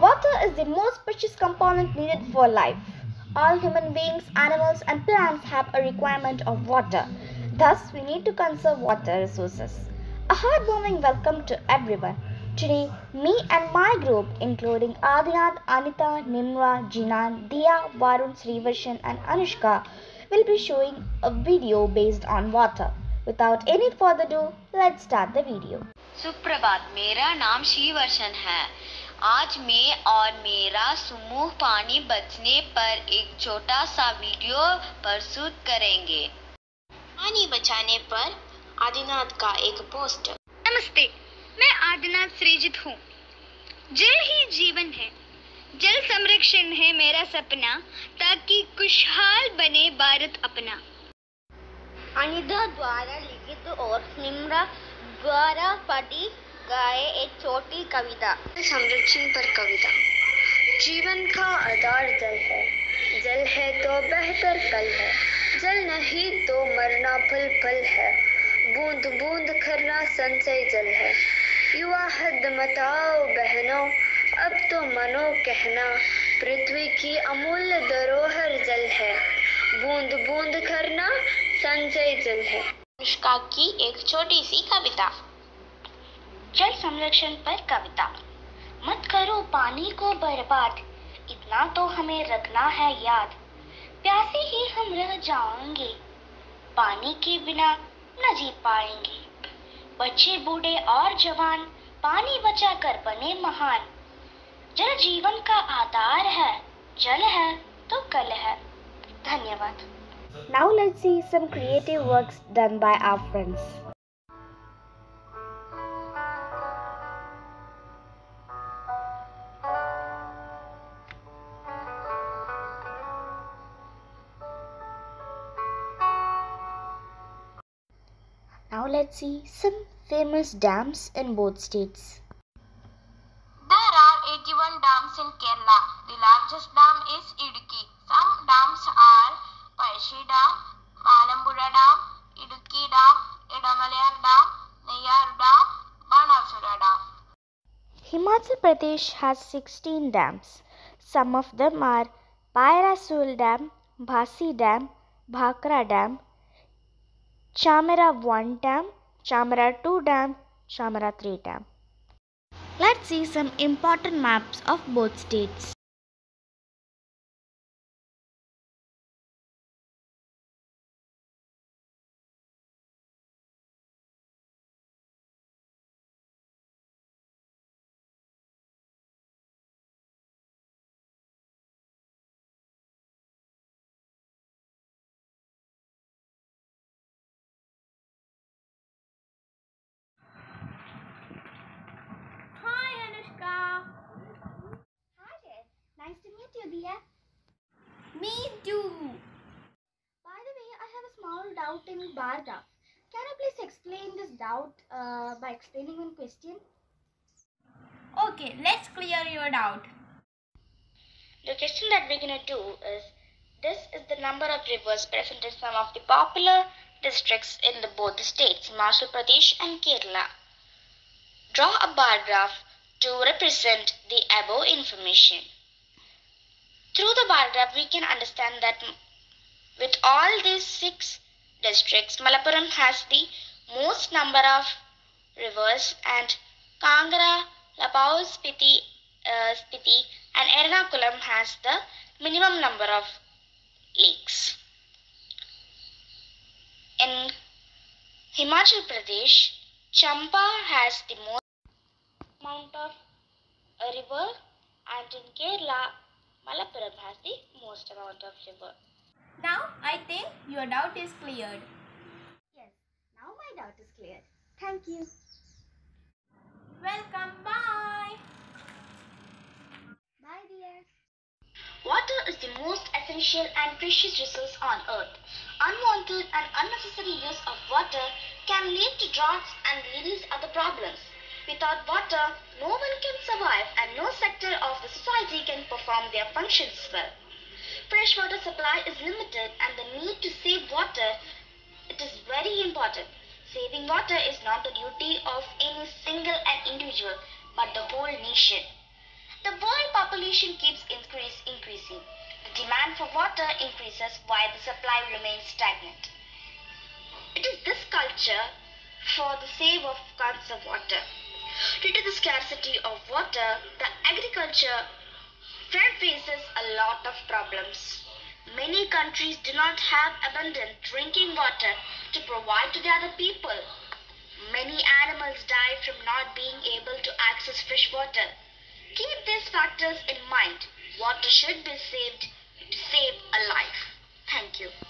Water is the most precious component needed for life. All human beings, animals and plants have a requirement of water. Thus, we need to conserve water resources. A heartwarming welcome to everyone. Today, me and my group, including Adinath, Anita, Nimrah, Jinan, Dhiya, Varun, Srivarshan and Anushka, will be showing a video based on water. Without any further ado, let's start the video. Suprabhat, मेरा नाम श्रीवर्षन है आज मैं और मेरा समूह पानी बचने पर एक छोटा सा वीडियो प्रस्तुत करेंगे। पानी बचाने पर आदिनाथ का एक पोस्टर। नमस्ते मैं आदिनाथ सृजित हूँ। जल ही जीवन है। जल संरक्षण है मेरा सपना ताकि खुशहाल बने भारत अपना। अनिता द्वारा लिखित और निम्रा द्वारा पढ़ी गाए एक छोटी कविता। संरक्षण पर कविता। जीवन का आधार जल है। जल है तो बेहतर कल है। जल नहीं तो मरना पल पल है। बूंद बूंद करना संचय जल है। युवा हद मताओ बहनों अब तो मनो कहना पृथ्वी की अमूल्य धरोहर जल है। बूंद बूंद करना संचय जल है। अनुष्का की एक छोटी सी कविता। जल संरक्षण पर कविता। मत करो पानी को बर्बाद, इतना तो हमें रखना है याद। प्यासे ही हम रह जाएँगे, पानी के बिना न जी पाएँगे। बच्चे, बूढ़े और जवान, पानी बचाकर बने महान। जल जीवन का आधार है, जल है तो कल है। धन्यवाद। Now let's see some creative works done by our friends. Let's see some famous dams in both states. There are 81 dams in Kerala. The largest dam is Idukki. Some dams are Peechi Dam, Malampuzha Dam, Idukki Dam, Idamalayar Dam, Neyyar Dam, Banasura Dam. Himachal Pradesh has 16 dams. Some of them are Pairasul Dam, Bhasi Dam, Bhakra Dam, Chamera 1 Dam, Chamera 2 Dam, Chamera 3 Dam. Let's see some important maps of both states. You, dear. Me too. By the way, I have a small doubt in bar graph. Can you please explain this doubt uh, by explaining one question? Okay, let's clear your doubt. The question that we're gonna do is this is the number of rivers present in some of the popular districts in the both the states, Himachal Pradesh and Kerala. Draw a bar graph to represent the above information. Through the bar graph, we can understand that with all these six districts, Malappuram has the most number of rivers and Kangra, Lahaul, Spiti, uh, Spiti and Ernakulam has the minimum number of lakes. In Himachal Pradesh, Chamba has the most amount of a river and in Kerala, Malappuram has the most amount of river. Now I think your doubt is cleared. Yes, now my doubt is cleared. Thank you. Welcome, bye. Bye dear. Water is the most essential and precious resource on earth. Unwanted and unnecessary use of water can lead to droughts and various other problems. Without water, no one can functions well. Fresh water supply is limited and the need to save water it is very important. Saving water is not the duty of any single and individual but the whole nation. The World population keeps increase, increasing. The demand for water increases while the supply remains stagnant. It is this culture for the save of conserve water. Due to the scarcity of water, the agriculture front faces a lot of problems. Many countries do not have abundant drinking water to provide to the other people. Many animals die from not being able to access fresh water. Keep these factors in mind. Water should be saved to save a life. Thank you.